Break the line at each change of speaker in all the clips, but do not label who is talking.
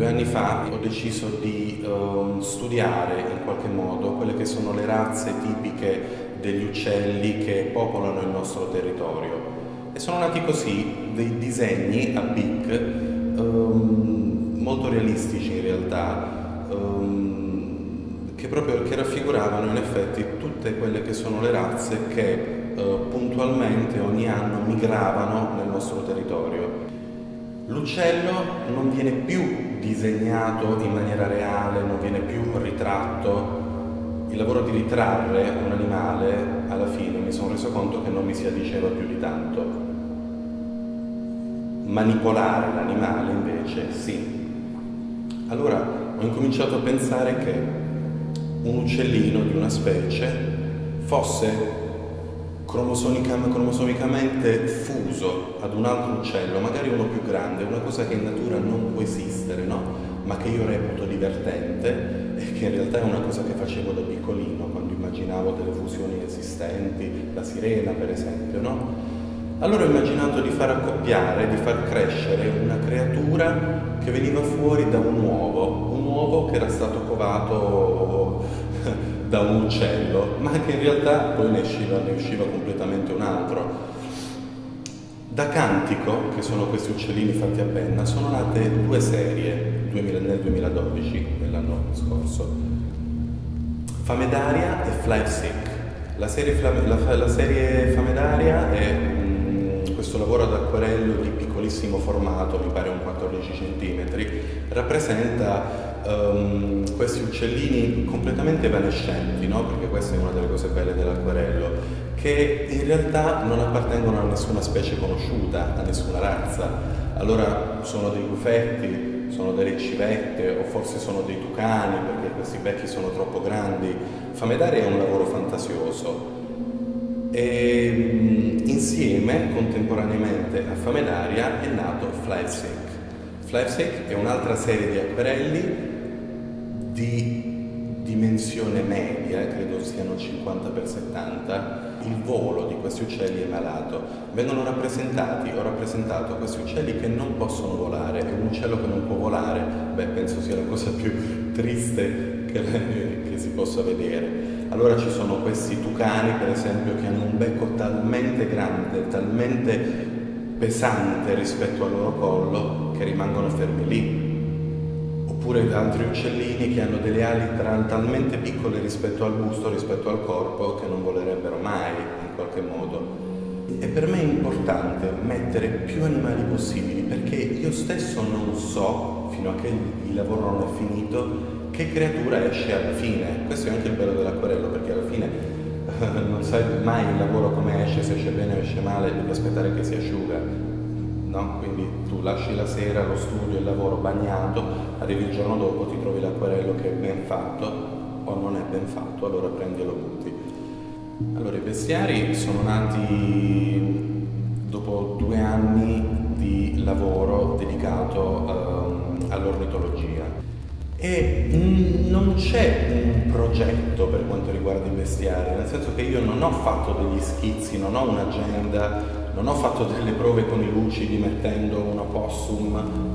Due anni fa ho deciso di uh, studiare in qualche modo quelle che sono le razze tipiche degli uccelli che popolano il nostro territorio. E sono nati così dei disegni a BIC um, molto realistici in realtà, um, che proprio che raffiguravano in effetti tutte quelle che sono le razze che uh, puntualmente ogni anno migravano nel nostro territorio. L'uccello non viene più disegnato in maniera reale, non viene più ritratto. Il lavoro di ritrarre un animale, alla fine mi sono reso conto che non mi si addiceva più di tanto. Manipolare l'animale invece sì. Allora ho incominciato a pensare che un uccellino di una specie fosse cromosomicamente fuso ad un altro uccello, magari uno più grande, una cosa che in natura non può esistere, no? ma che io reputo divertente e che in realtà è una cosa che facevo da piccolino, quando immaginavo delle fusioni esistenti, la sirena per esempio, no? Allora ho immaginato di far accoppiare, di far crescere una creatura che veniva fuori da un uovo, un uovo che era stato covato da un uccello, ma che in realtà poi ne usciva, ne usciva completamente un altro. Da Cantico, che sono questi uccellini fatti a penna, sono nate due serie nel 2012, nell'anno scorso. Famedaria e Flight Sick. La serie, la, la serie Famedaria è um, questo lavoro ad acquerello di piccolissimo formato, mi pare un 14 cm, rappresenta um, questi uccellini completamente evanescenti, no? perché questa è una delle cose belle dell'acquarello, che in realtà non appartengono a nessuna specie conosciuta, a nessuna razza. Allora sono dei gufetti, sono delle civette o forse sono dei tucani perché questi becchi sono troppo grandi. Famedare è un lavoro fantasioso e insieme, contemporaneamente a Famedaria, è nato Flysick. Flysick è un'altra serie di acquerelli di dimensione media, credo siano 50 x 70, il volo di questi uccelli è malato. Vengono rappresentati, ho rappresentato questi uccelli che non possono volare, e un uccello che non può volare, beh, penso sia la cosa più triste che, che si possa vedere. Allora ci sono questi tucani, per esempio, che hanno un becco talmente grande, talmente pesante rispetto al loro collo, che rimangono fermi lì oppure altri uccellini che hanno delle ali talmente piccole rispetto al busto, rispetto al corpo, che non volerebbero mai in qualche modo. E per me è importante mettere più animali possibili perché io stesso non so, fino a che il lavoro non è finito, che creatura esce alla fine. Questo è anche il bello dell'acquarello perché alla fine non sai mai il lavoro come esce, se esce bene o esce male, devi aspettare che si asciuga no? quindi tu lasci la sera lo studio, il lavoro bagnato, arrivi il giorno dopo, ti trovi l'acquarello che è ben fatto o non è ben fatto, allora prendi e lo butti. Allora i bestiari sono nati dopo due anni di lavoro dedicato um, all'ornitologia e non c'è un progetto per quanto riguarda i bestiari, nel senso che io non ho fatto degli schizzi, non ho un'agenda non ho fatto delle prove con i lucidi mettendo un opossum,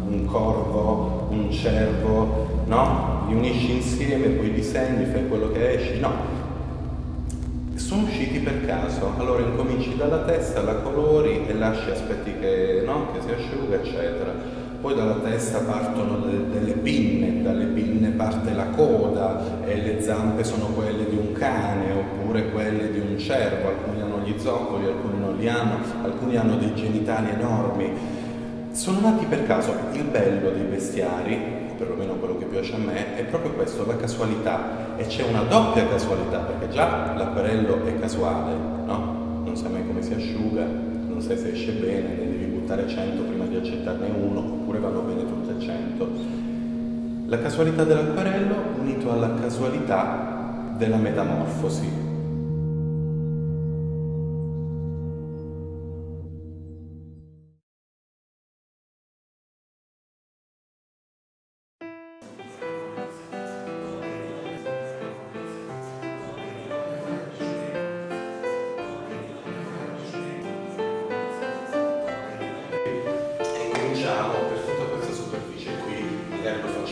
un corvo, un cervo, no? Li unisci insieme, poi disegni, fai quello che esci, no. Sono usciti per caso, allora incominci dalla testa, la colori e lasci, aspetti che, no? che si asciuga, eccetera poi dalla testa partono de delle pinne, dalle pinne parte la coda e le zampe sono quelle di un cane oppure quelle di un cervo, alcuni hanno gli zoccoli, alcuni non li hanno, alcuni hanno dei genitali enormi. Sono nati per caso. Il bello dei bestiari, o perlomeno quello che piace a me, è proprio questo, la casualità. E c'è una doppia casualità, perché già l'acquarello è casuale, no? Non sai mai come si asciuga, non sai se esce bene, buttare 100 prima di accettarne uno, oppure vanno bene tutte e 100. La casualità dell'acquarello unito alla casualità della metamorfosi, Grazie.